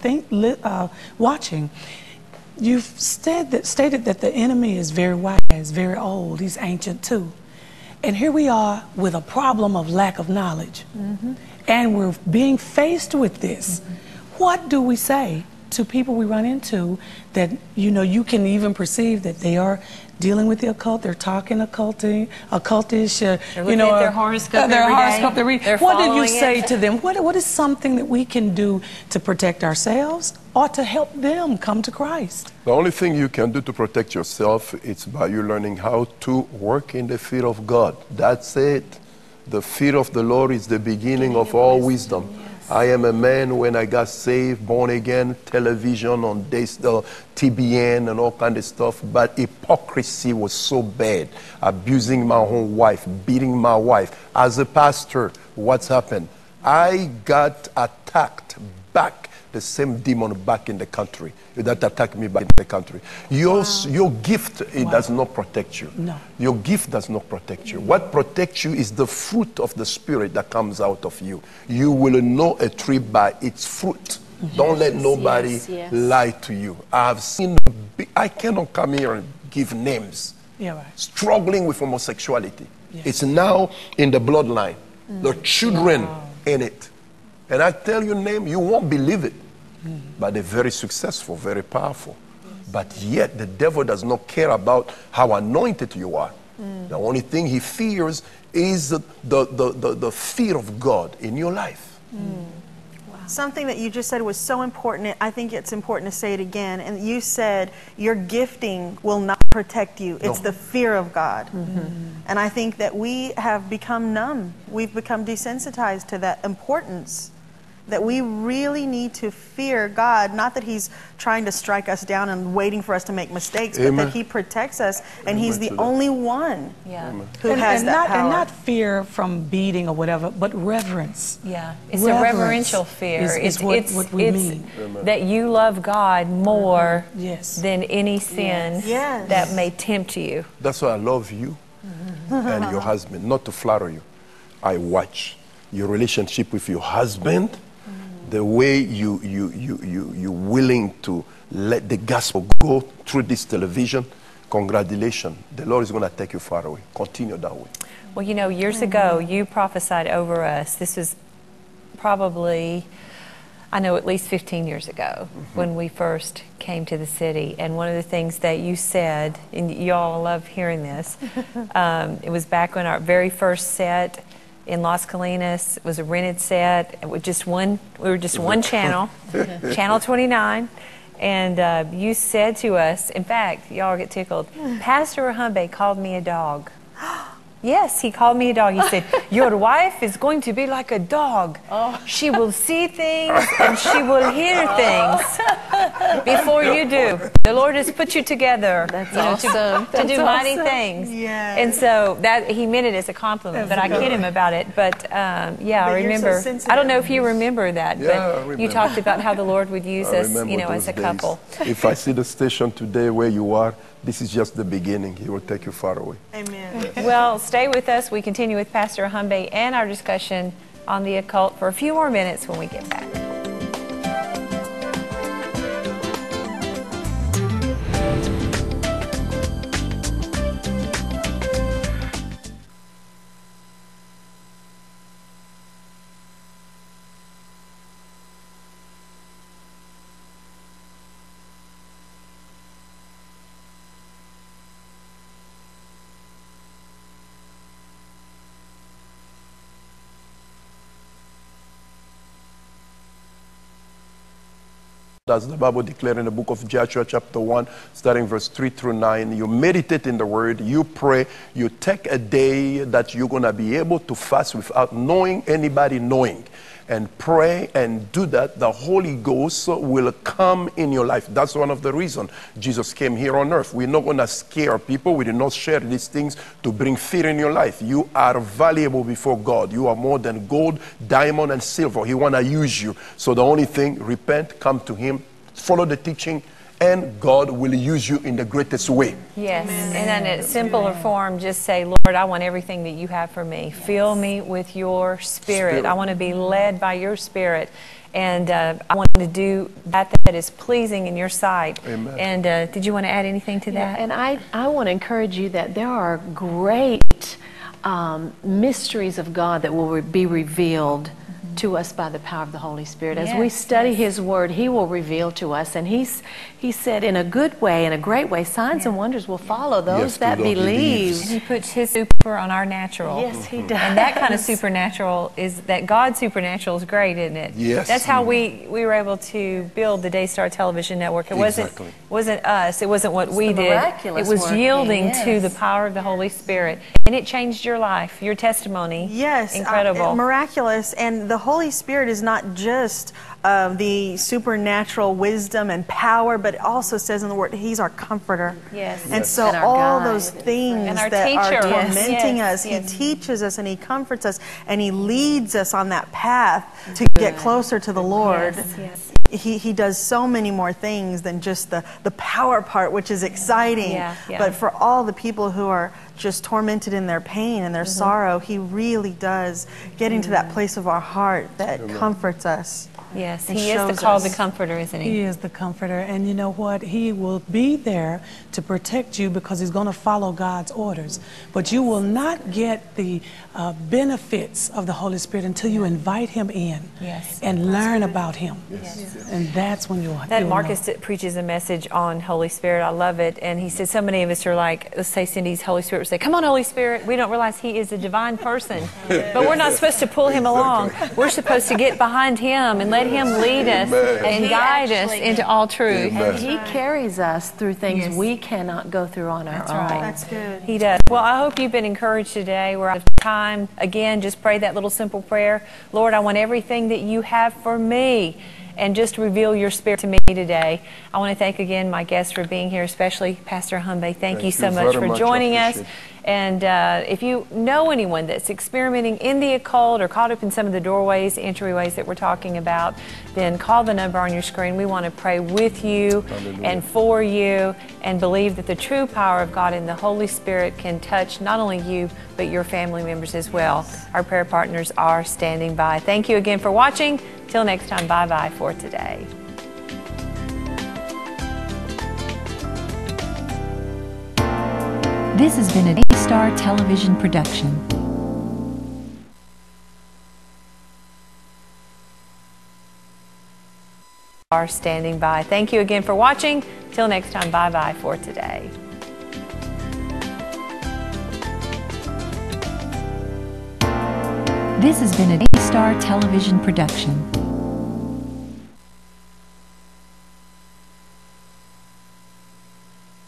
think, uh, watching, you've stated that, stated that the enemy is very wise, very old. He's ancient too. And here we are with a problem of lack of knowledge. And we're being faced with this. What do we say to people we run into that, you know, you can even perceive that they are dealing with the occult, they're talking occulting, occultish, uh, you know, at their uh, horoscope uh, their every day. horoscope they're reading. They're What do you say it. to them? What, what is something that we can do to protect ourselves or to help them come to Christ? The only thing you can do to protect yourself is by you learning how to work in the fear of God. That's it. The fear of the Lord is the beginning of all wisdom. I am a man when I got saved, born again, television on this, the TBN and all kind of stuff. But hypocrisy was so bad. Abusing my own wife, beating my wife. As a pastor, what's happened? I got attacked back the same demon back in the country that attacked me back in the country. Your, your gift, it does not protect you. No. Your gift does not protect you. What protects you is the fruit of the Spirit that comes out of you. You will know a tree by its fruit. Don't let nobody yes, yes. lie to you. I have seen, I cannot come here and give names Yeah, right. struggling with homosexuality. Yes. It's now in the bloodline. The mm. children in it. And I tell you name, you won't believe it. But they're very successful, very powerful. But yet the devil does not care about how anointed you are. The only thing he fears is the, the, the, the, fear of God in your life. Something that you just said was so important. I think it's important to say it again. And you said your gifting will not protect you. It's No. the fear of God. And I think that we have become numb. We've become desensitized to that importance. That we really need to fear God, not that He's trying to strike us down and waiting for us to make mistakes, but that He protects us and He's the only one Yeah. who and, has and that not, power. And not fear from beating or whatever, but reverence. Yeah, it's Reverence a reverential fear. is- is it's what- it's, what we it's mean. that you love God more Yes. than any sin Yes. that may tempt you. That's why I love you and your husband, not to flatter you. I watch your relationship with your husband, the way you, you, you, you, you're willing to let the gospel go through this television. Congratulations. The Lord is going to take you far away. Continue that way. Well, you know, years ago, you prophesied over us. This was probably, I know, at least 15 years ago when we first came to the city. And one of the things that you said, and y'all love hearing this, um, it was back when our very first set in Las Colinas. It was a rented set with just one, we were just one channel, Channel 29. And uh, you said to us, in fact, y'all get tickled, Pastor Ehambe called me a dog. Yes, he called me a dog. He said, Your wife is going to be like a dog. She will see things and she will hear things before you do. The Lord has put you together That's you know, awesome. to, to do mighty things. Yes. And so that he meant it as a compliment, but I kid him about it. But um, yeah, I But you're so remember. I don't know if you remember that, Yeah, I but you talked about how the Lord would use I us, you know, as a days. couple. If I see the station today where you are, this is just the beginning. He will take you far away. Amen. Well, stay with us. We continue with Pastor Ehambe and our discussion on the occult for a few more minutes when we get back. Does the Bible declare in the book of Joshua, chapter 1, starting verse 3 through 9? You meditate in the word, you pray, you take a day that you're going to be able to fast without knowing anybody knowing. And pray and do that, the Holy Ghost will come in your life. That's one of the reasons Jesus came here on earth. We're not going to scare people. We did not share these things to bring fear in your life. You are valuable before God. You are more than gold, diamond, and silver. He want to use you. So the only thing, repent, come to Him, follow the teaching, and God will use you in the greatest way. Yes, and in a simpler form, just say, Lord, I want everything that you have for me. Fill me with your spirit. Spirit. I want to be led by your spirit. And uh, I want to do that that is pleasing in your sight. Amen. And uh, did you want to add anything to Yeah, that? and I, I want to encourage you that there are great um, mysteries of God that will re- be revealed to us by the power of the Holy Spirit. As we study yes. His Word, He will reveal to us. And He's, He said, in a good way, in a great way, signs and wonders will follow those Yes, that believe. believes. He puts his super on our natural. Yes, He does. And that kind of supernatural is that God's supernatural is great, isn't it? Yes. That's how we, we were able to build the Daystar Television Network. It wasn't Exactly. wasn't us. It wasn't what we the did. miraculous It was working, yielding to the power of the Holy Spirit, and it changed your life, your testimony. Yes, uh, incredible. miraculous. And the Holy Spirit is not just uh, the supernatural wisdom and power, but it also says in the Word, He's our comforter. Yes. And so And all guide. those things that teacher. are tormenting yes, us, yes. He teaches us and He comforts us and He leads us on that path to get closer to the Lord. Yes, yes. He, he does so many more things than just the, the power part, which is exciting. Yeah, yeah. But for all the people who are just tormented in their pain and their Mm-hmm. sorrow, He really does get into that place of our heart that comforts us. Yes, and he is the shows called us. the comforter, isn't he? He is the comforter. And you know what? He will be there to protect you because he's going to follow God's orders. But you will not get the uh, benefits of the Holy Spirit until you invite him in Yes. and learn about him. And that's when you'll have That you'll Marcus that preaches a message on Holy Spirit. I love it. And he said so many of us are like, let's say Cindy's Holy Spirit would say, Come on, Holy Spirit. We don't realize he is a divine person. but we're not supposed to pull him along. We're supposed to get behind him and let him lead us Amen. and guide us into all truth. Amen. And He carries us through things Yes. we cannot go through on our That's own. right. That's good. He does. Well, I hope you've been encouraged today. We're out of time. Again, just pray that little simple prayer. Lord, I want everything that you have for me. And just reveal your spirit to me today. I want to thank again my guests for being here, especially Pastor Ehambe. Thank, Thank you you so much for much. Joining us. And uh, if you know anyone that's experimenting in the occult or caught up in some of the doorways, entryways that we're talking about, then call the number on your screen. We want to pray with you Hallelujah. and for you and believe that the true power of God and the Holy Spirit can touch not only you, but your family members as well. Our prayer partners are standing by. Thank you again for watching. Till next time, bye bye for today. This has been a Daystar Television production. Are standing by. Thank you again for watching. Till next time, bye bye for today. This has been a Daystar Television production.